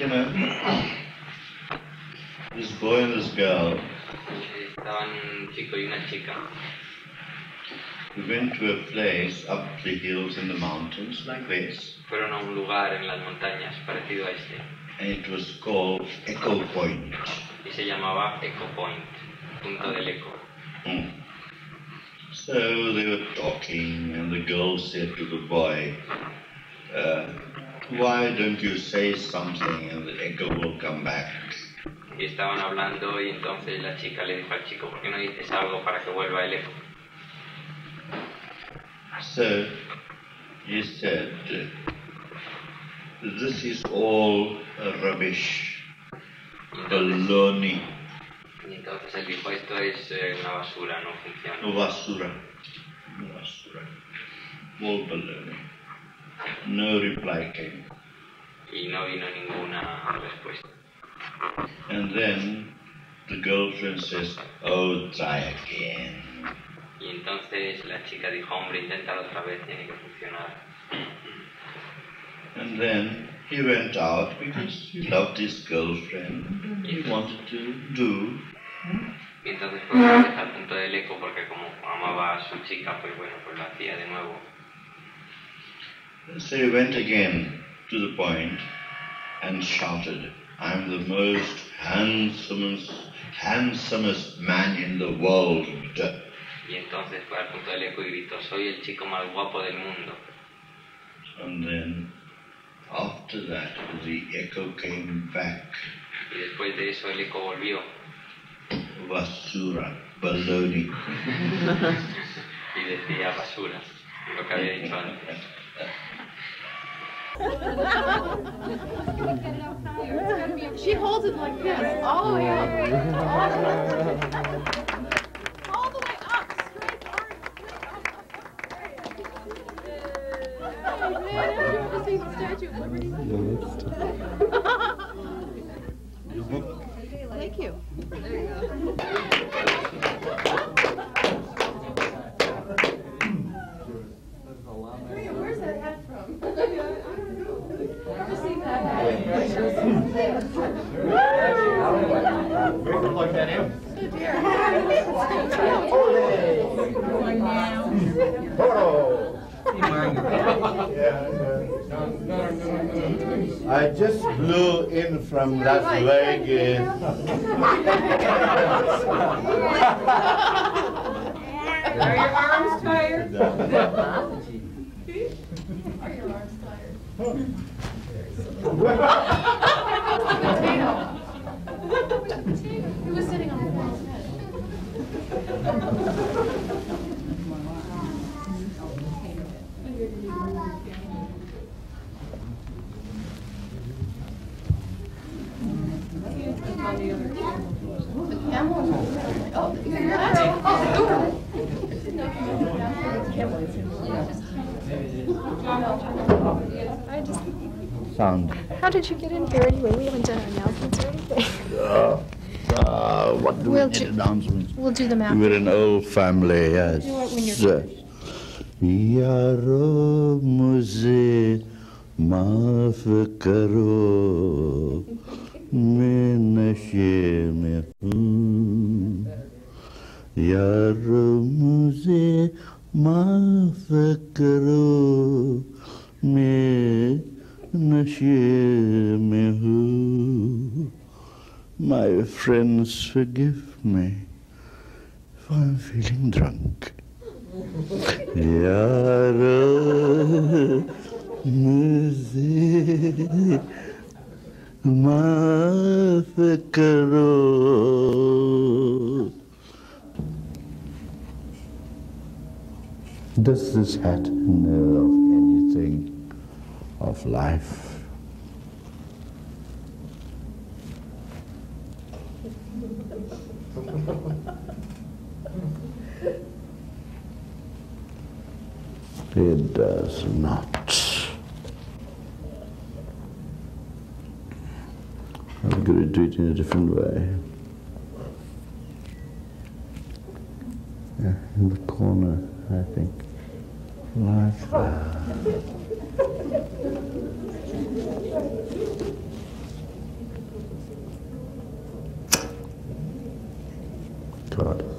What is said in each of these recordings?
you know, this boy and this girl Estaban un chico y una chica. we went to a place up the hills in the mountains like this, Fueron a un lugar en las montañas parecido a este and it was called Echo Point. y se llamaba Echo Point, punto del eco. Mm. So they were talking, and the girl said to the boy, uh, Why don't you say something and the echo will come back? Y estaban hablando y entonces la chica le dijo al chico, ¿por qué no dices algo para que vuelva el eco? So he said, This is all rubbish, entonces, baloney, y entonces él dijo, esto es eh, una basura, no funciona. vasura, vasura, all baloney. No reply came. Y no vino ninguna respuesta. And then the girlfriend says, Oh, try again. Y entonces la chica dijo, hombre, inténtalo otra vez, tiene que funcionar. And then he went out because he loved his girlfriend. He wanted to do. Y entonces fue al punto del eco porque como amaba a su chica, pues bueno, pues lo hacía de nuevo. So he went again to the point and shouted, I'm the most handsomest, handsomest man in the world. Y entonces fue al punto del eco y gritó, soy el chico más guapo del mundo. And then after that, the echo came back. Y después de eso el eco volvió Vasura, baloney. y decía basura, lo que había dicho antes. She holds it like this, all the way up. All the way up, straight arms, straight up, up, up. Hey, man, you want to see the Statue of Liberty? Thank you. Where's that hat from? Never seen that hat. Good dear. I just flew in from Las Vegas. Are your arms tired? Are your arms tired? Potato. Who was sitting on the girl's how did you get in here anyway? We haven't done announcements or anything. Uh, uh, what do We'll we need ju- announcements? We'll do them We're after. an old family, yes. Do it when you're यारो मुझे माफ करो मैं नशे में हूँ यारो मुझे माफ करो मैं नशे में हूँ My friends forgive me if I'm feeling drunk. यारो मुझे माफ करो Does this hat know of anything Of life? It does not. I'm going to do it in a different way. Yeah, in the corner, I think. Like that. God.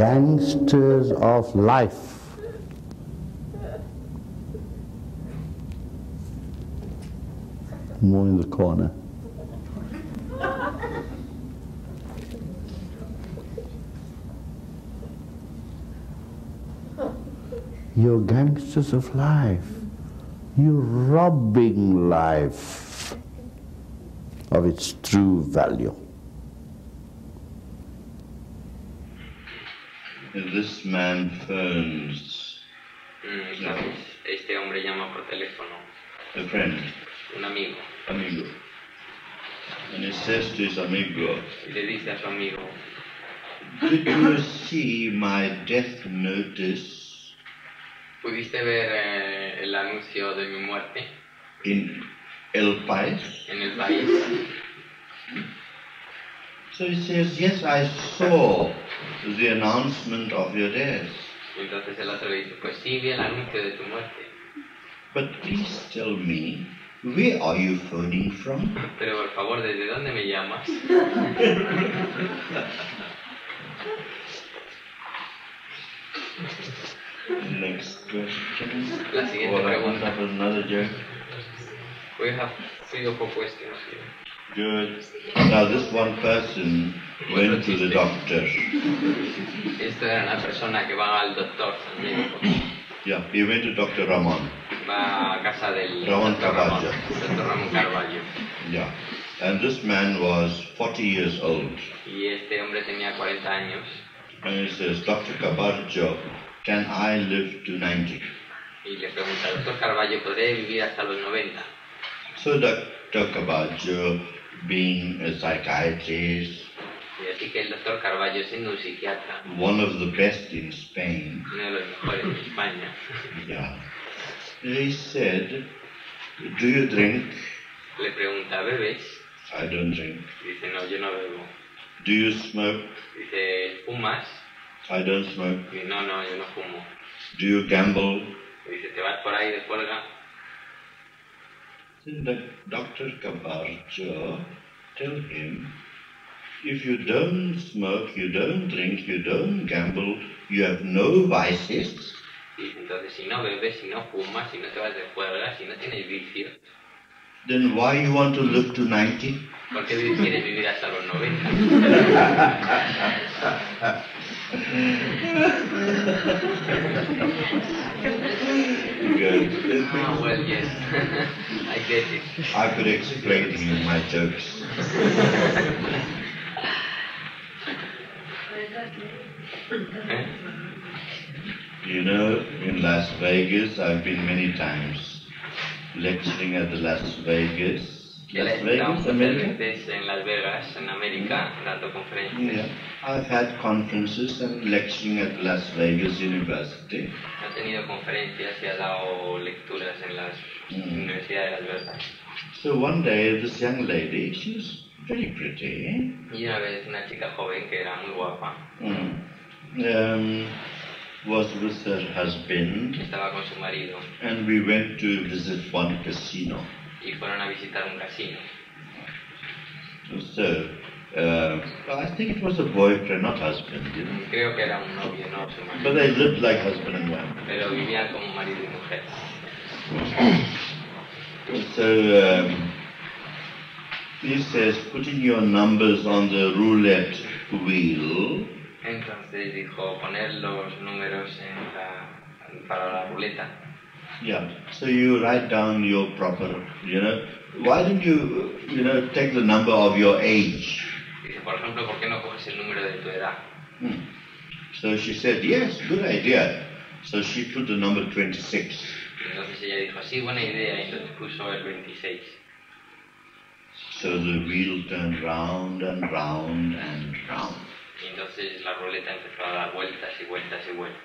Gangsters of life. More in the corner. You're gangsters of life. You're robbing life of its true value. This man phones Mm. Este hombre llama por teléfono, a friend, un amigo, amigo. And he says to his amigo, y le dice a su amigo, Did you see my death notice ¿pudiste ver eh, el anuncio de mi muerte in El País? en el país? So he says, Yes, I saw the announcement of your death. Entonces el otro le dice, pues sí, vi el anuncio de tu muerte, But please tell me, where are you phoning from? pero por favor, ¿desde dónde me llamas? Next question. La siguiente Or pregunta. have another joke. We have three or four questions here. Good. Now this one person went to the doctor. Esto era una persona que va al doctor, al médico. Yeah, he went to Dr. Raman. Va a casa del Ramón doctor Ramón, Carballo. doctor Ramón Carballo. Yeah. And this man was 40 years old. Y este hombre tenía 40 años And he says, Dr. Cabarjo, can I live to 90? y le pregunta, doctor Carballo, ¿podré vivir hasta los 90? So Dr. Cabarjo, being a psychiatrist, así que el doctor Carballo, siendo un psiquiatra, one of the best in Spain, uno de los mejores de España, yeah, he said, do you drink? le pregunta, ¿bebes? I don't drink. Dice, no, yo no bebo. Do you smoke? Dice, ¿fumas? I don't smoke. Dice, no, no, yo no fumo. Do you gamble? Dice, ¿te vas por ahí de juerga? Then the Dr. Cabarjo tell him, if you don't smoke, you don't drink, you don't gamble, you have no vices, Dice, entonces, si no bebes, si no fumas, si no te vas de juerga, si no tienes vicio, then why you want to live to 90? ¿por qué quieres vivir hasta los 90? Good. Ah, well, yes. I get it. I could explain to you my jokes. You know, in Las Vegas, I've been many times lecturing at the Las Vegas. Las Vegas, America? en Las Vegas, en América, dando conferencias. Yeah. I've had conferences and lecturing at Las Vegas University. Ha tenido conferencias y ha dado lecturas en la Mm. Universidad de Las Vegas. So one day, this young lady, she was very pretty, Y una vez una chica joven que era muy guapa, mm, um, was with her husband, estaba con su marido and we went to visit one casino. y fueron a visitar un casino. So, uh, I think it was a boyfriend, not husband, you know. Creo que era un novio, no su marido. But they lived like husband and wife. Pero vivían como marido y mujer. So, um, he says, putting your numbers on the roulette wheel, Entonces dijo poner los números en la, para la ruleta. yeah, so you write down your proper, you know, why don't you, you know, take the number of your age? Dice, por ejemplo, ¿por qué no coges el número de tu edad? Hmm. So she said, yes, good idea. So she put the number 26. Entonces ella dijo, sí, buena idea, y entonces puso el 26. So the wheel turned round and round and round. Y entonces la ruleta empezó a dar vueltas y vueltas y vueltas.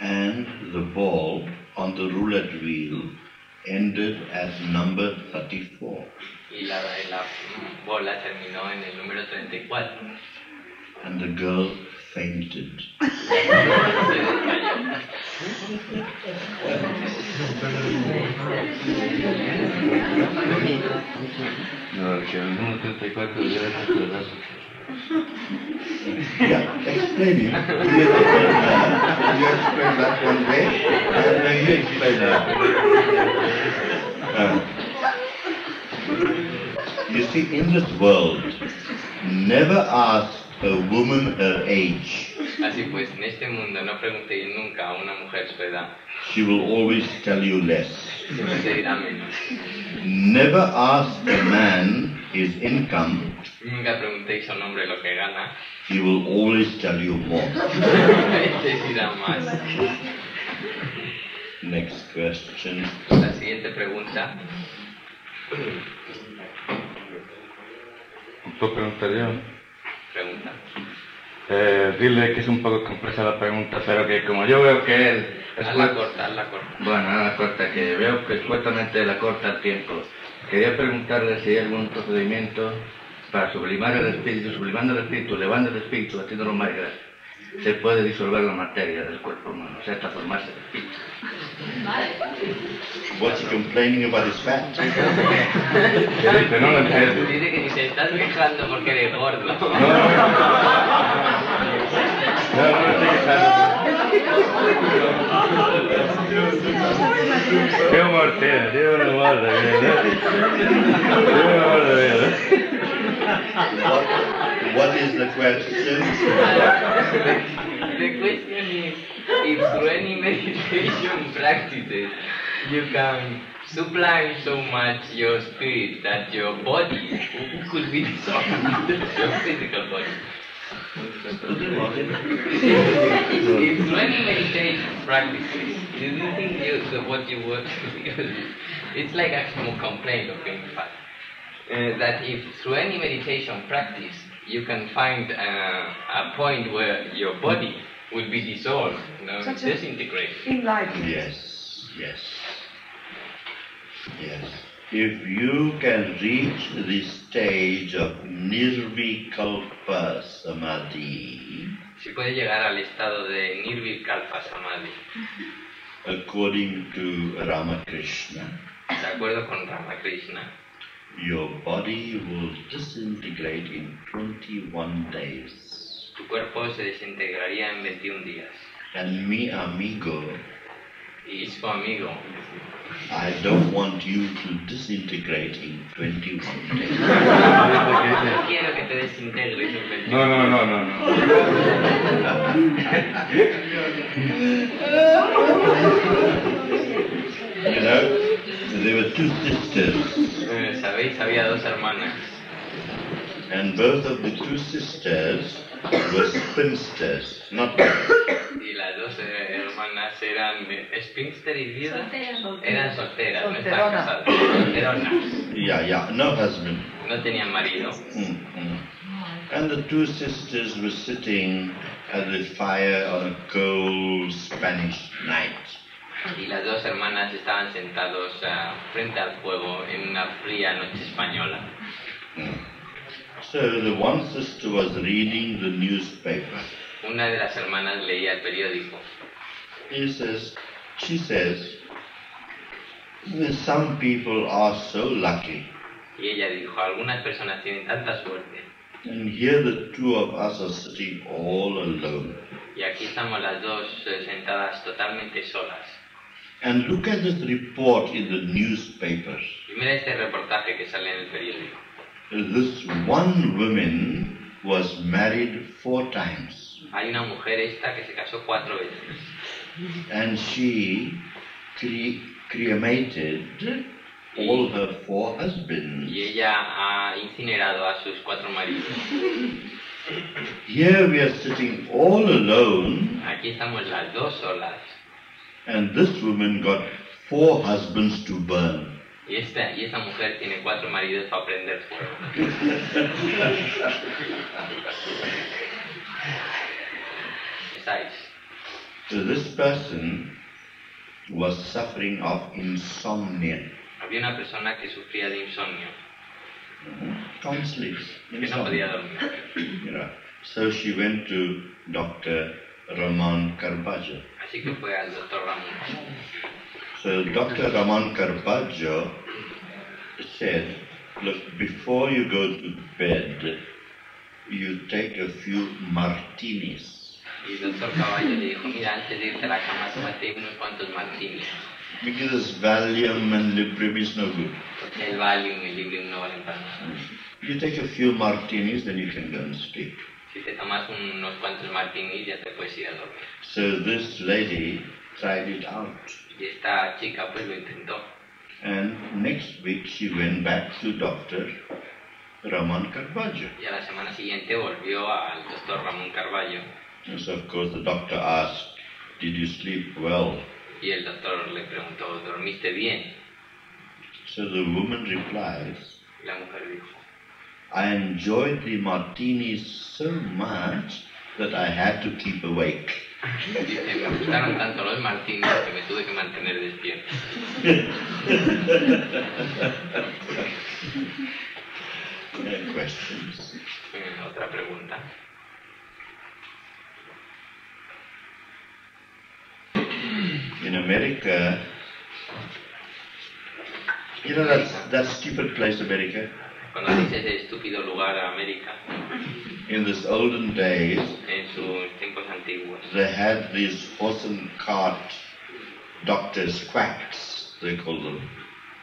And the ball on the roulette wheel ended at number 34. Y la, la bola terminó en el número 34. And the girl fainted. No, que el número 34 hubiera sido Yeah, explaining. Will you explain, will you explain that one day? Uh, no, you explain that. Uh, you see, in this world, never ask a woman her age. Así pues, en este mundo no preguntéis nunca a una mujer su edad, She will always tell you less. siempre te dirá menos. Never ask a man his income. Nunca preguntéis a un hombre lo que gana, He will always tell you more. te dirá más. Next question. La siguiente pregunta, ¿Puedo preguntar yo? Pregunta. Eh, dile que es un poco compleja la pregunta, pero que como yo veo que él... es fuerte- corta, hazla corta. Bueno, nada corta, que veo que supuestamente la corta el tiempo. Quería preguntarle si hay algún procedimiento para sublimar el espíritu, sublimando el espíritu, elevando el espíritu, haciéndolo más grande. Se puede disolver la materia del cuerpo humano, o sea, hasta formarse el espíritu. What's he complaining about his fat? No lo entiendo. Dice que si te estás quejando porque eres gordo. No, no, no. No, no. Qué humor tiene, tiene un humor de mierda. Tiene un humor de mierda. What, what is the question? The question is, if through any meditation practices you can sublime so much your spirit that your body could be dissolved, your physical body. if through any meditation practices, do you think you, what you because it's like a small complaint of in fact, uh, that if through any meditation practice you can find uh, a point where your body will be dissolved, you know, Such a- disintegrate. Enlightenment. Yes, yes, yes. If you can reach the stage of Nirvikalpa Samadhi, Si puede llegar al estado de Nirvikalpa Samadhi, according to Ramakrishna, de acuerdo con Ramakrishna, your body will disintegrate in 21 days. tu cuerpo se desintegraría en 21 días. And me, amigo, Y su amigo, I don't want you to disintegrate in 21 days. no quiero que te desintegres en 21 No, no, no, no, no. You know, there were two sisters, Sabéis, había dos hermanas and both of the two sisters were spinsters, not y las dos eh, hermanas eran spinster y viuda. Solteras. Eran solteras, no estaban casadas. Solteronas. yeah, yeah, no husband. No tenían marido. Mm, mm. And the two sisters were sitting at the fire on a cold Spanish night. Y las dos hermanas estaban sentados ah, frente al fuego en una fría noche española. So the one sister was reading the newspaper. Una de las hermanas leía el periódico He says, she says, some people are so lucky. y ella dijo, algunas personas tienen tanta suerte And here the two of us are sitting all alone. y aquí estamos las dos eh, sentadas totalmente solas. And look at this report in the newspapers. Y mira este reportaje que sale en el periódico. This one woman was married four times. Hay una mujer esta que se casó cuatro veces And she cre- cremated all her four husbands. y ella ha incinerado a sus cuatro maridos. Here we are sitting all alone, Aquí estamos las dos solas and this woman got four husbands to burn. y esta, y esta mujer tiene cuatro maridos para prender fuego. Estáis. So this person was suffering of insomnia. Había una persona que sufría de insomnio, mm-hmm. Can't sleep. que no podía dormir. You know. So she went to Dr. Raman Carbajo. Así que fue al doctor Ramón. So Dr. Raman said, look, before you go to bed, you take a few martinis. Y el doctor Caballo le dijo, mira, antes de irte a la cama, tómate unos cuantos martinis. Because Valium and Librium is no good. El Valium y Librium no valen para nada. You take a few martinis, then you can go and sleep. Tomas unos cuantos martinis, ya te puedes ir a dormir. So this lady tried it out. Y esta chica pues lo intentó. And next week she went back to Dr. Raman Carvalho. Y a la semana siguiente volvió al doctor Ramón Carballo. And so of course the doctor asked, Did you sleep well? Y el doctor le preguntó, ¿dormiste bien? So the woman replies, la mujer dijo, I enjoyed the martinis so much that I had to keep awake. dice, me gustaron tanto los martinis que me tuve que mantener despierto. Any questions? Eh, Otra pregunta. In America, you know that, that stupid place, America? Cuando dice ese estúpido lugar a América, In these olden days, en sus tiempos antiguos, they had these horse and cart doctors, quacks, they call them.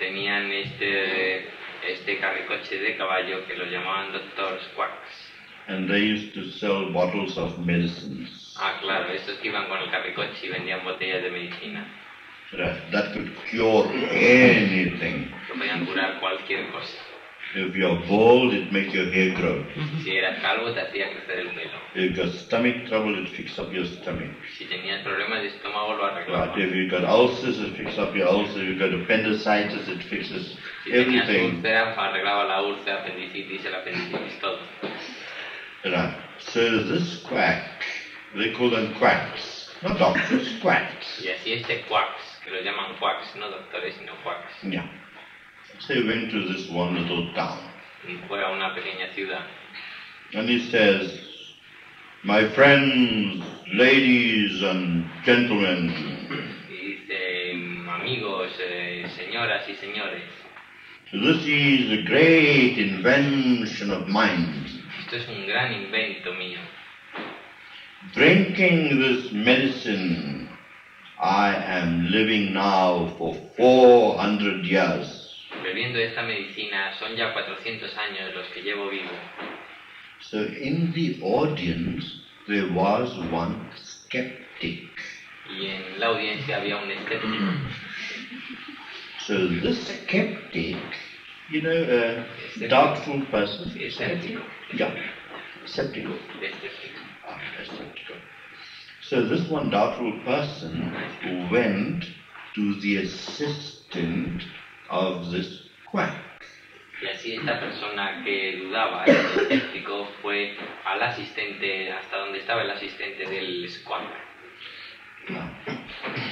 tenían este, este carricoche de caballo que lo llamaban doctors quacks. And they used to sell bottles of medicines. Ah, claro, estos que iban con el carricoche y vendían botellas de medicina. That, that could cure anything. Que podían curar cualquier cosa. If you're bald, it makes your hair grow. Si eras calvo, te hacía crecer el pelo. If you got stomach trouble, it fixes up your stomach. Si tenías problemas de estómago, lo arreglaba. Right? If you got ulcers, it fixes up your ulcer. If you got appendicitis, it fixes Si tenías everything. úlcera, arreglaba la úlcera, apendicitis, el apendicitis, todo. Right. So this quack, they call them quacks, not doctors, quacks. Y así este quacks, que lo llaman quacks, no doctores, sino quacks. Yeah. So he went to this one little town, Y fue a una pequeña ciudad. and he says, "My friends, ladies and gentlemen, Y dice, amigos, eh, señoras y señores, this is a great invention of mine. esto es un gran invento mío. Drinking this medicine, I am living now for 400 years." Bebiendo esta medicina son ya 400 años los que llevo vivo. So in the audience, there was one skeptic. Y en la audiencia había un escéptico. So this skeptic, you know, a doubtful person, Escéptico. yeah. Escéptico. Ah, skeptical. So this one doubtful person went to the assistant of this quack. Y así esta persona que dudaba, el escéptico, fue al asistente, hasta donde estaba el asistente del. Ah.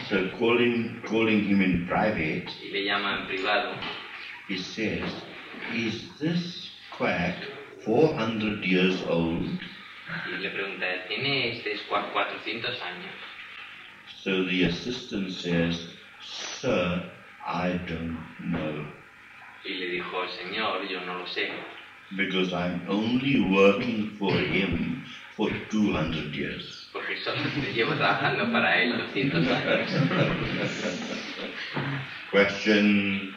So calling, calling him in private, Y le llama en privado he says, is this quack 400 years old? y le pregunta, ¿tiene este squack 400 años? So the assistant says, Sir, I don't know, Y le dijo, señor, yo no lo sé, because I'm only working for him for 200 years. porque solo llevo trabajando para él 200 años. Question